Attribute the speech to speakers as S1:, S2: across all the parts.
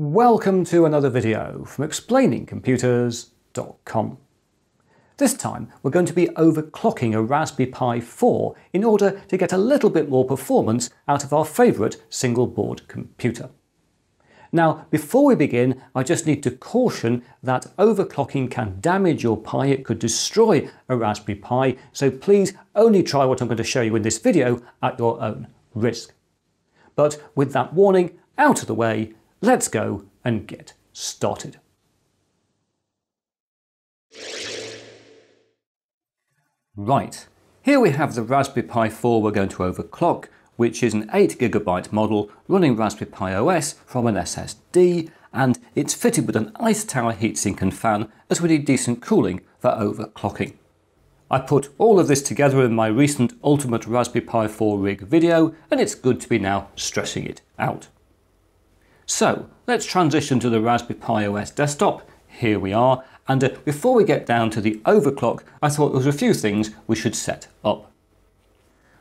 S1: Welcome to another video from explainingcomputers.com. This time we're going to be overclocking a Raspberry Pi 4 in order to get a little bit more performance out of our favourite single board computer. Now, before we begin, I just need to caution that overclocking can damage your Pi, it could destroy a Raspberry Pi, so please only try what I'm going to show you in this video at your own risk. But with that warning out of the way, let's go and get started. Right, here we have the Raspberry Pi 4 we're going to overclock, which is an 8GB model running Raspberry Pi OS from an SSD, and it's fitted with an Ice Tower heatsink and fan as we need decent cooling for overclocking. I put all of this together in my recent Ultimate Raspberry Pi 4 rig video, and it's good to be now stressing it out. So let's transition to the Raspberry Pi OS desktop. Here we are. And uh, before we get down to the overclock, I thought there was a few things we should set up.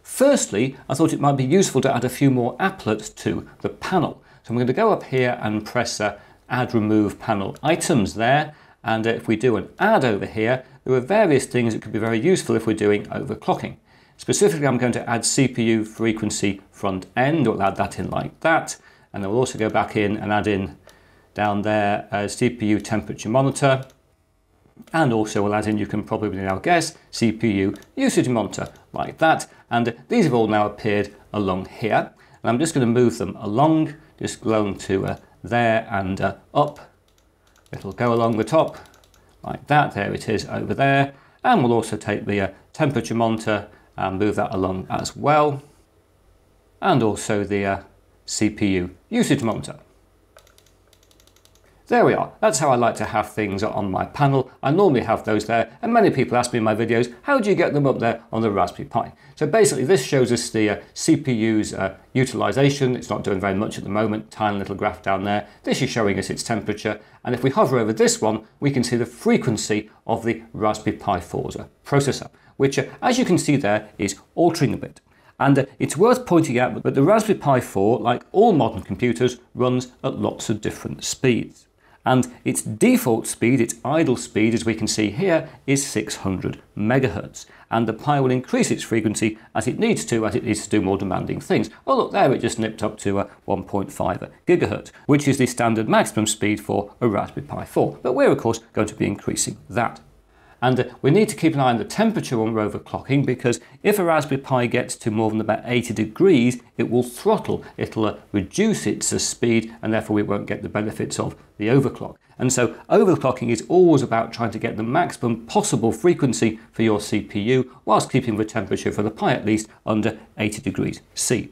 S1: Firstly, I thought it might be useful to add a few more applets to the panel. So I'm going to go up here and press uh, add remove panel items there. And uh, if we do an add over here, there are various things that could be very useful if we're doing overclocking. Specifically, I'm going to add CPU frequency front end, or add that in like that and then we'll also go back in and add in down there a CPU temperature monitor. And also we'll add in, you can probably now guess, CPU usage monitor like that. And these have all now appeared along here. And I'm just going to move them along, just along to uh, there and uh, up. It'll go along the top like that, there it is over there. And we'll also take the uh, temperature monitor and move that along as well. And also the uh, CPU usage monitor. There we are, that's how I like to have things on my panel. I normally have those there, and many people ask me in my videos, how do you get them up there on the Raspberry Pi? So basically this shows us the uh, CPU's uh, utilization. It's not doing very much at the moment, tiny little graph down there. This is showing us its temperature, and if we hover over this one, we can see the frequency of the Raspberry Pi 4's uh, processor, which uh, as you can see there is altering a bit. And uh, it's worth pointing out that the Raspberry Pi 4, like all modern computers, runs at lots of different speeds. And its default speed, its idle speed, as we can see here, is 600 megahertz. And the Pi will increase its frequency as it needs to, as it needs to do more demanding things. Oh look, there it just nipped up to uh, 1.5 gigahertz, which is the standard maximum speed for a Raspberry Pi 4. But we're of course going to be increasing that. And we need to keep an eye on the temperature when we're overclocking because if a Raspberry Pi gets to more than about 80 degrees, it will throttle, it'll uh, reduce its uh, speed and therefore we won't get the benefits of the overclock. And so overclocking is always about trying to get the maximum possible frequency for your CPU whilst keeping the temperature for the Pi at least under 80 degrees C.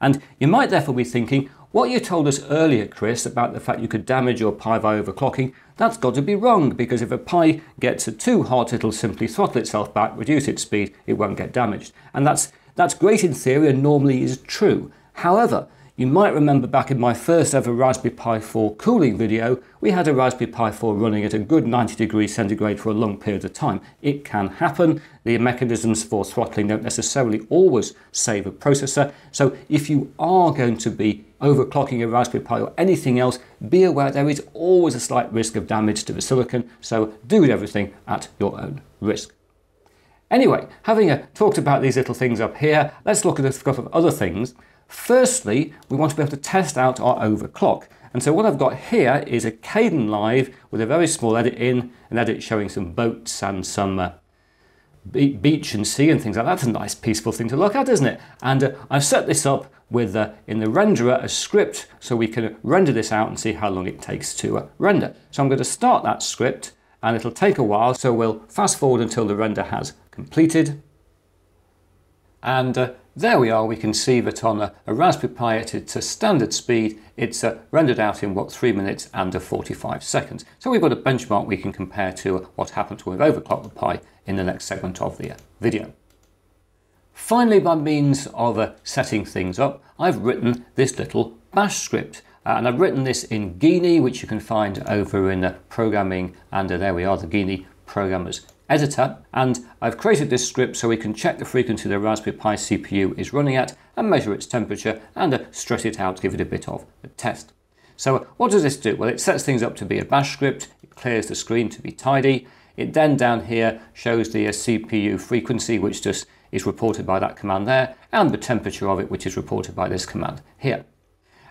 S1: And you might therefore be thinking, what you told us earlier, Chris, about the fact you could damage your Pi by overclocking, that's got to be wrong because if a Pi gets too hot, it'll simply throttle itself back, reduce its speed, it won't get damaged. And that's, that's great in theory and normally is true. However, you might remember back in my first ever Raspberry Pi 4 cooling video, we had a Raspberry Pi 4 running at a good 90 degrees centigrade for a long period of time. It can happen. The mechanisms for throttling don't necessarily always save a processor. So if you are going to be overclocking a Raspberry Pi or anything else, be aware there is always a slight risk of damage to the silicon. So do everything at your own risk. Anyway, having uh, talked about these little things up here, let's look at a couple of other things. Firstly, we want to be able to test out our overclock. And so what I've got here is a Kdenlive with a very small edit in, an edit showing some boats and some uh, beach and sea and things like that. That's a nice peaceful thing to look at, isn't it? And uh, I've set this up with, uh, in the renderer, a script so we can render this out and see how long it takes to uh, render. So I'm going to start that script and it'll take a while, so we'll fast forward until the render has completed. And uh, there we are, we can see that on a, a Raspberry Pi at its standard speed, it's uh, rendered out in what, 3 minutes and 45 seconds. So we've got a benchmark we can compare to what happens when we've overclocked the Pi in the next segment of the uh, video. Finally, by means of uh, setting things up, I've written this little bash script. Uh, and I've written this in Geany, which you can find over in the programming, and there we are, the Geany programmers editor and I've created this script so we can check the frequency the Raspberry Pi CPU is running at and measure its temperature and uh, stress it out, to give it a bit of a test. So what does this do? Well, it sets things up to be a bash script, it clears the screen to be tidy. It then down here shows the uh, CPU frequency, which just is reported by that command there, and the temperature of it, which is reported by this command here.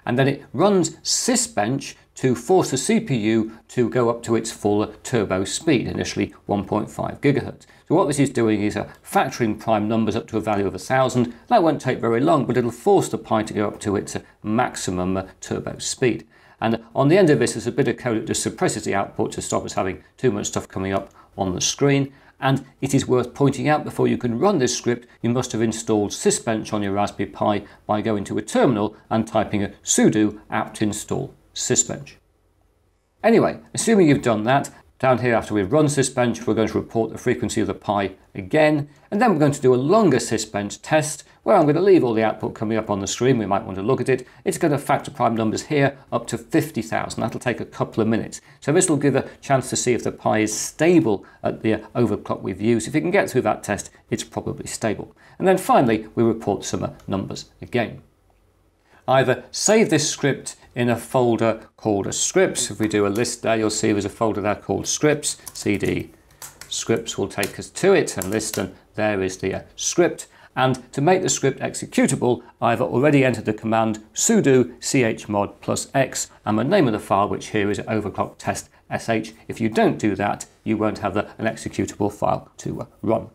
S1: And then it runs sysbench to force the CPU to go up to its full turbo speed, initially 1.5 gigahertz. So what this is doing is uh, factoring prime numbers up to a value of 1000. That won't take very long, but it'll force the Pi to go up to its uh, maximum uh, turbo speed. And on the end of this, there's a bit of code that just suppresses the output to stop us having too much stuff coming up on the screen. And it is worth pointing out before you can run this script, you must have installed sysbench on your Raspberry Pi by going to a terminal and typing a sudo apt install sysbench. Anyway, assuming you've done that, down here after we've run sysbench, we're going to report the frequency of the pi again, and then we're going to do a longer sysbench test where I'm going to leave all the output coming up on the screen. We might want to look at it. It's going to factor prime numbers here up to 50,000. That'll take a couple of minutes. So this will give a chance to see if the pi is stable at the overclock we've used. If you can get through that test, it's probably stable. And then finally, we report some numbers again. Either save this script in a folder called a scripts. If we do a list there, you'll see there's a folder there called scripts. cd scripts will take us to it and list, and there is the uh, script. And to make the script executable, I've already entered the command sudo chmod plus x and the name of the file, which here is overclock test sh. If you don't do that, you won't have the, an executable file to uh, run.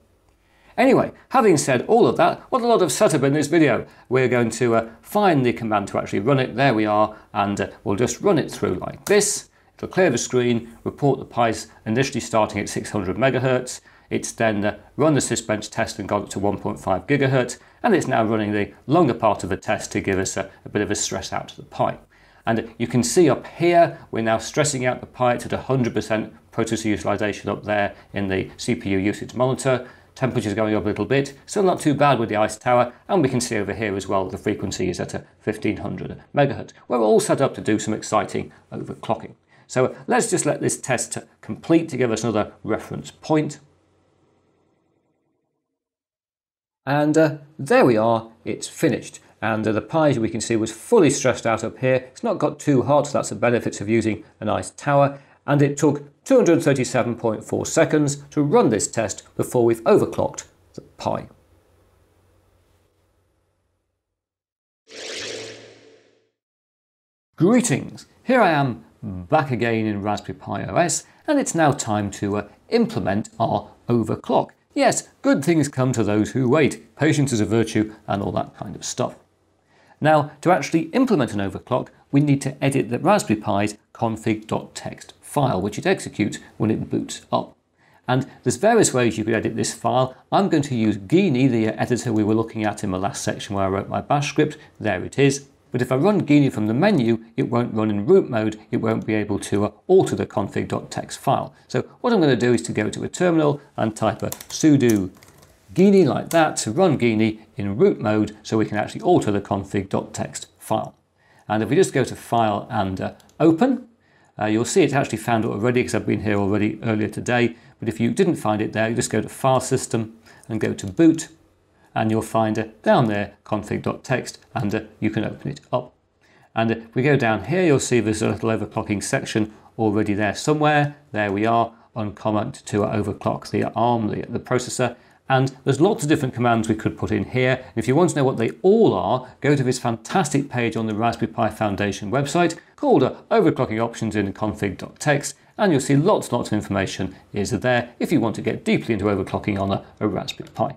S1: Anyway, having said all of that, what a lot of setup in this video. We're going to uh, find the command to actually run it. There we are, and uh, we'll just run it through like this. It'll clear the screen, report the PIs initially starting at 600 megahertz. It's then uh, run the sysbench test and got it to 1.5 gigahertz, and it's now running the longer part of the test to give us a, a bit of a stress out to the Pi. And you can see up here, we're now stressing out the Pi at 100% processor utilization up there in the CPU usage monitor. Temperature's going up a little bit, still not too bad with the ice tower, and we can see over here as well the frequency is at a 1500 megahertz. We're all set up to do some exciting overclocking. So let's just let this test complete to give us another reference point. And uh, there we are, it's finished. And uh, the Pi, we can see, was fully stressed out up here. It's not got too hot, so that's the benefits of using an ice tower and it took 237.4 seconds to run this test before we've overclocked the Pi. Greetings! Here I am back again in Raspberry Pi OS and it's now time to uh, implement our overclock. Yes, good things come to those who wait. Patience is a virtue and all that kind of stuff. Now, to actually implement an overclock, we need to edit the Raspberry Pi's config.txt file, which it executes when it boots up. And there's various ways you could edit this file. I'm going to use Geany, the editor we were looking at in the last section where I wrote my bash script. There it is. But if I run Geany from the menu, it won't run in root mode. It won't be able to uh, alter the config.txt file. So what I'm going to do is to go to a terminal and type a sudo Geany like that to run Geany in root mode so we can actually alter the config.txt file. And if we just go to File and uh, Open, uh, you'll see it's actually found it already because I've been here already earlier today. But if you didn't find it there, you just go to File System and go to Boot, and you'll find it down there config.txt, and uh, you can open it up. And if we go down here, you'll see there's a little overclocking section already there somewhere. There we are on comment to overclock the ARM, the, the processor. And there's lots of different commands we could put in here. If you want to know what they all are, go to this fantastic page on the Raspberry Pi Foundation website called Overclocking Options in config.txt and you'll see lots and lots of information is there if you want to get deeply into overclocking on a, a Raspberry Pi.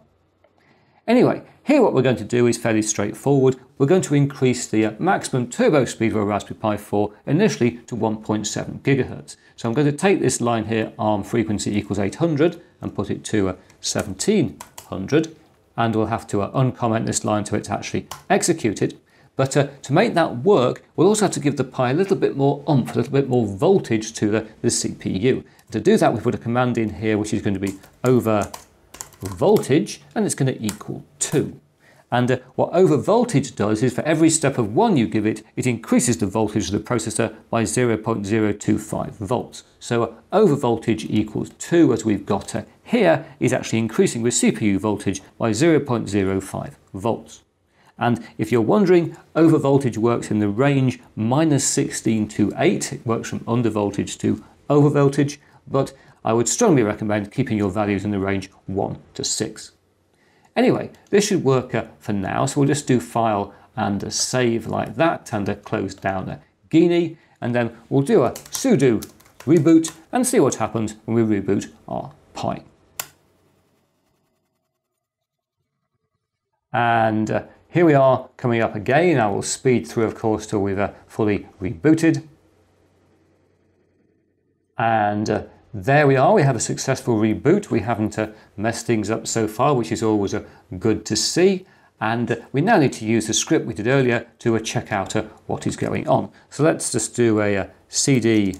S1: Anyway, here what we're going to do is fairly straightforward. We're going to increase the uh, maximum turbo speed of a Raspberry Pi 4 initially to 1.7 gigahertz. So I'm going to take this line here, ARM frequency equals 800, and put it to a 1700. And we'll have to uh, uncomment this line to it's actually executed. But uh, to make that work, we'll also have to give the Pi a little bit more oomph, a little bit more voltage to the, the CPU. To do that, we put a command in here, which is going to be over voltage, and it's going to equal 2. And uh, what over voltage does is for every step of 1 you give it, it increases the voltage of the processor by 0.025 volts. So uh, over voltage equals 2, as we've got uh, here, is actually increasing with CPU voltage by 0.05 volts. And if you're wondering, overvoltage works in the range minus 16 to 8. It works from undervoltage to overvoltage, but I would strongly recommend keeping your values in the range 1 to 6. Anyway, this should work uh, for now, so we'll just do File and a Save like that and a close down a Geany, and then we'll do a sudo reboot and see what happens when we reboot our Pi. And uh, here we are coming up again. I will speed through, of course, till we've uh, fully rebooted. And uh, there we are. We have a successful reboot. We haven't uh, messed things up so far, which is always uh, good to see. And uh, we now need to use the script we did earlier to check out what is going on. So let's just do a, cd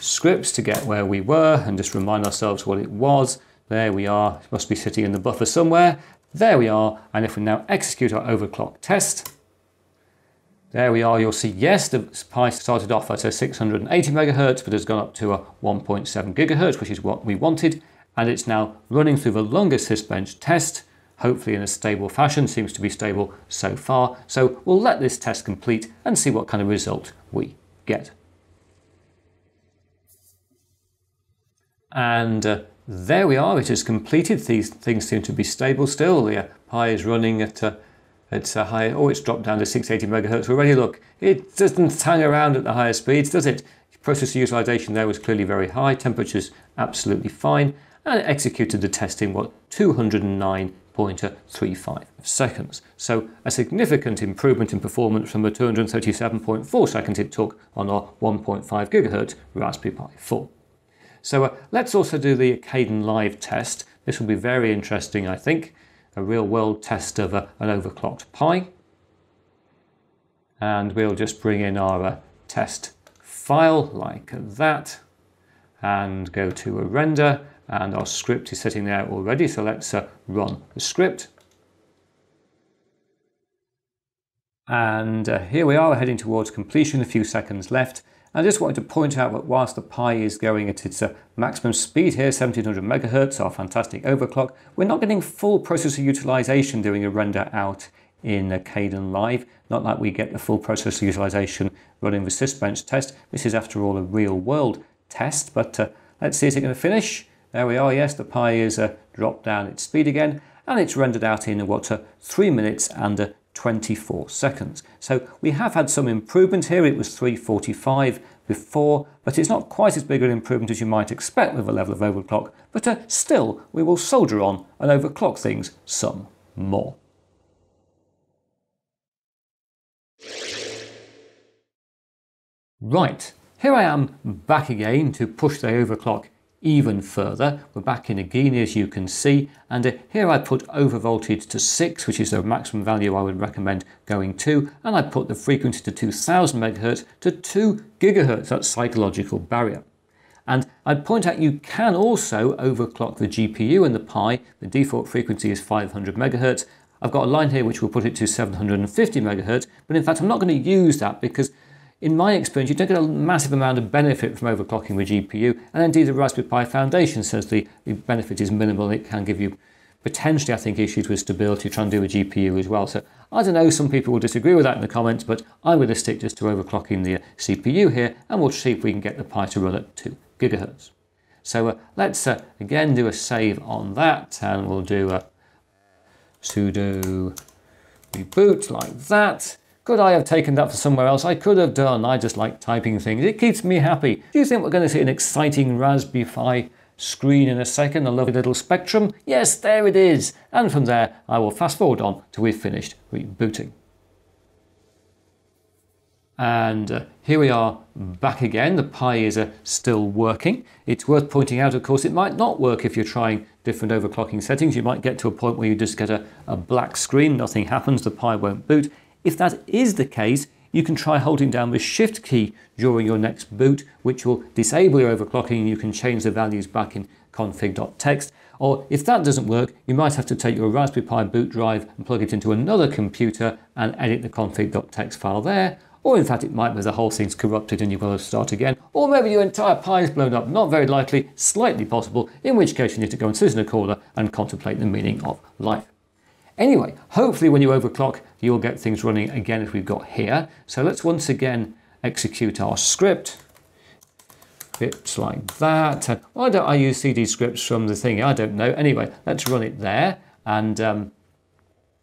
S1: scripts to get where we were and just remind ourselves what it was. There we are. It must be sitting in the buffer somewhere. There we are, and if we now execute our overclock test, there we are, you'll see, yes, the Pi started off at a 680 megahertz, but has gone up to a 1.7 gigahertz, which is what we wanted, and it's now running through the longest sysbench test, hopefully in a stable fashion, seems to be stable so far. So we'll let this test complete and see what kind of result we get. And uh, there we are, it is completed. These things seem to be stable still. The uh, Pi is running at a, at a high, oh, it's dropped down to 680 megahertz already. Look, it doesn't hang around at the higher speeds, does it? Processor utilization there was clearly very high, temperatures absolutely fine, and it executed the test in what, 209.35 seconds. So a significant improvement in performance from the 237.4 seconds it took on our 1.5 gigahertz Raspberry Pi 4. So uh, let's also do the Kdenlive test. This will be very interesting, I think. A real world test of uh, an overclocked Pi. And we'll just bring in our uh, test file like that and go to a render and our script is sitting there already. So let's uh, run the script. And uh, here we are heading towards completion, a few seconds left. I just wanted to point out that whilst the Pi is going at its uh, maximum speed here, 1700 megahertz, our fantastic overclock, we're not getting full processor utilization doing a render out in uh, Kdenlive. Not like we get the full processor utilization running the Sysbench test. This is after all a real world test, but uh, let's see is it going to finish. There we are, yes, the Pi is uh, dropped down its speed again, and it's rendered out in what, uh, 3 minutes and uh, 24 seconds. So we have had some improvement here. It was 345 before, but it's not quite as big an improvement as you might expect with a level of overclock, but uh, still we will soldier on and overclock things some more. Right, here I am back again to push the overclock even further. We're back in a Geany as you can see and uh, here I put overvoltage to 6 which is the maximum value I would recommend going to and I put the frequency to 2000 MHz to 2 GHz, that's psychological barrier. And I'd point out you can also overclock the GPU and the Pi. The default frequency is 500 MHz. I've got a line here which will put it to 750 MHz, but in fact I'm not going to use that because in my experience, you don't get a massive amount of benefit from overclocking the GPU, and indeed the Raspberry Pi Foundation says the, the benefit is minimal. It can give you potentially, I think, issues with stability trying to do a GPU as well. So I don't know, some people will disagree with that in the comments, but I'm going to stick just to overclocking the CPU here, and we'll see if we can get the Pi to run at 2 gigahertz. So uh, let's uh, again do a save on that, and we'll do a sudo reboot like that. Could I have taken that for somewhere else? I could have done. I just like typing things. It keeps me happy. Do you think we're going to see an exciting Raspberry Pi screen in a second, a lovely little spectrum? Yes, there it is. And from there, I will fast forward on till we've finished rebooting. And uh, here we are back again. The Pi is uh, still working. It's worth pointing out, of course, it might not work if you're trying different overclocking settings. You might get to a point where you just get a, a black screen, nothing happens, the Pi won't boot. If that is the case, you can try holding down the shift key during your next boot, which will disable your overclocking and you can change the values back in config.txt. Or if that doesn't work, you might have to take your Raspberry Pi boot drive and plug it into another computer and edit the config.txt file there. Or in fact, it might be the whole thing's corrupted and you've got to start again. Or maybe your entire Pi is blown up. Not very likely, slightly possible, in which case you need to go and sit in a corner and contemplate the meaning of life. Anyway, hopefully when you overclock, you'll get things running again as we've got here. So let's once again execute our script. Bits like that. Why don't I use CD scripts from the thing? I don't know. Anyway, let's run it there. And um,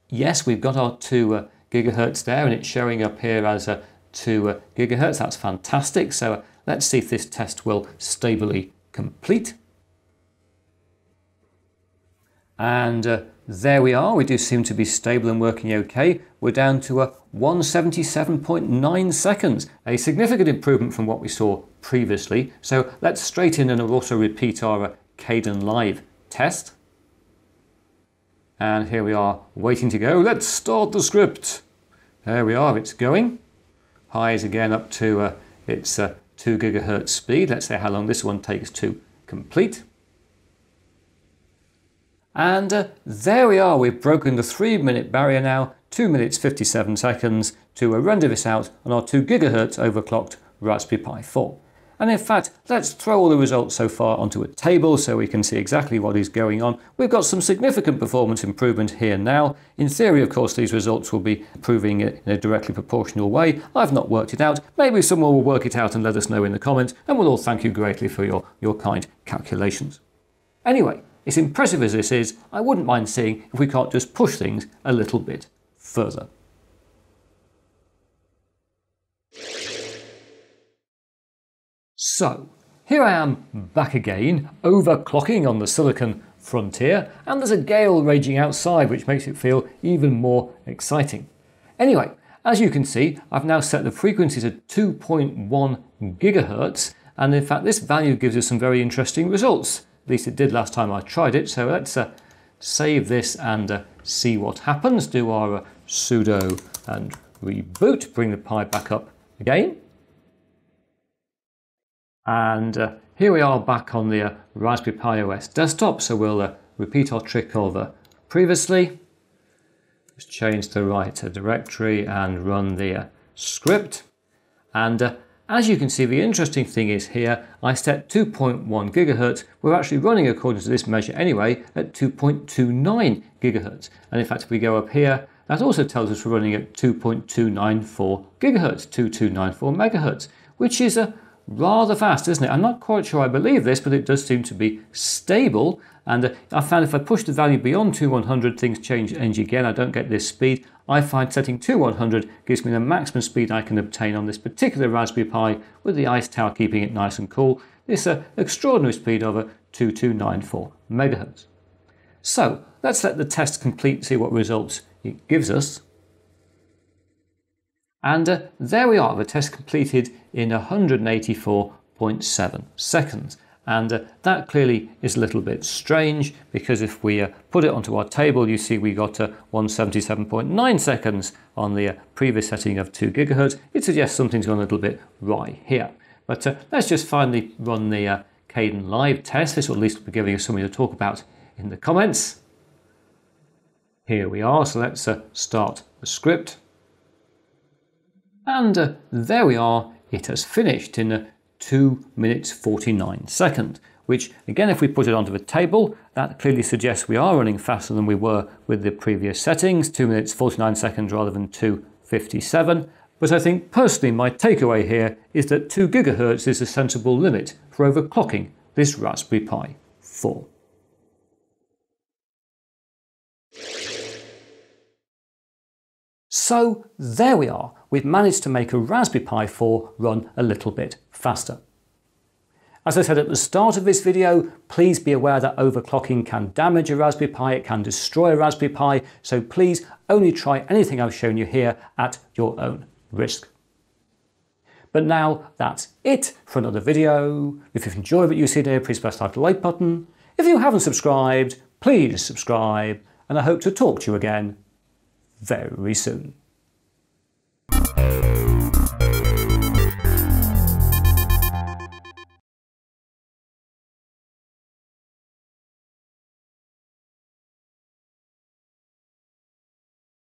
S1: yes, we've got our two uh, gigahertz there and it's showing up here as a 2 uh, gigahertz. That's fantastic. So uh, let's see if this test will stably complete. And uh, there we are. We do seem to be stable and working okay. We're down to a 177.9 seconds, a significant improvement from what we saw previously. So let's straight in and also repeat our uh, live test. And here we are waiting to go. Let's start the script. There we are, it's going. Highs again up to uh, its uh, 2 gigahertz speed. Let's see how long this one takes to complete. And uh, there we are, we've broken the 3 minute barrier now, 2 minutes 57 seconds to uh, render this out on our 2 gigahertz overclocked Raspberry Pi 4. And in fact, let's throw all the results so far onto a table so we can see exactly what is going on. We've got some significant performance improvement here now. In theory, of course, these results will be improving in a directly proportional way. I've not worked it out. Maybe someone will work it out and let us know in the comments, and we'll all thank you greatly for your, your kind calculations. Anyway, as impressive as this is, I wouldn't mind seeing if we can't just push things a little bit further. So, here I am back again, overclocking on the silicon frontier, and there's a gale raging outside which makes it feel even more exciting. Anyway, as you can see, I've now set the frequency to 2.1 gigahertz, and in fact this value gives us some very interesting results. At least it did last time I tried it, so let's uh, save this and uh, see what happens. Do our uh, sudo and reboot, bring the Pi back up again. And uh, here we are back on the uh, Raspberry Pi OS desktop. So we'll uh, repeat our trick of previously. Just change the right directory and run the script. And as you can see, the interesting thing is here, I set 2.1 gigahertz. We're actually running according to this measure anyway at 2.29 gigahertz. And in fact, if we go up here, that also tells us we're running at 2.294 gigahertz, 2294 megahertz, which is a rather fast, isn't it? I'm not quite sure I believe this, but it does seem to be stable. And uh, I found if I push the value beyond 2100, things change again. I don't get this speed. I find setting 2100 gives me the maximum speed I can obtain on this particular Raspberry Pi with the ice tower keeping it nice and cool. This uh, extraordinary speed of a 2294 megahertz. So let's let the test complete, see what results it gives us. And uh, there we are, the test completed in 184.7 seconds. And uh, that clearly is a little bit strange because if we uh, put it onto our table, you see we got uh, 177.9 seconds on the uh, previous setting of 2 gigahertz. It suggests something's gone a little bit right here. But uh, let's just finally run the uh, Live test. This will at least be giving us something to talk about in the comments. Here we are, so let's uh, start the script. And there we are, it has finished in 2 minutes 49 seconds, which again, if we put it onto the table, that clearly suggests we are running faster than we were with the previous settings, 2 minutes 49 seconds rather than 2.57. But I think personally my takeaway here is that 2 GHz is a sensible limit for overclocking this Raspberry Pi 4. So there we are, we've managed to make a Raspberry Pi 4 run a little bit faster. As I said at the start of this video, please be aware that overclocking can damage a Raspberry Pi, it can destroy a Raspberry Pi, so please only try anything I've shown you here at your own risk. But now that's it for another video. If you've enjoyed what you see here, please press that like button. If you haven't subscribed, please subscribe, and I hope to talk to you again very soon.